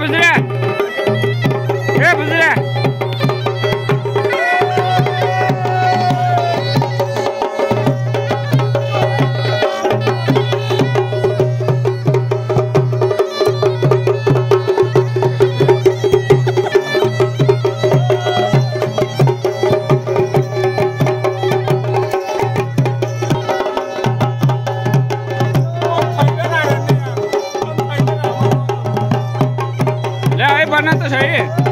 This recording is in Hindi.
不是？भाई बनना तो सही है